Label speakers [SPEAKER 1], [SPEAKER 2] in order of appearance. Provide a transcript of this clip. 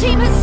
[SPEAKER 1] team has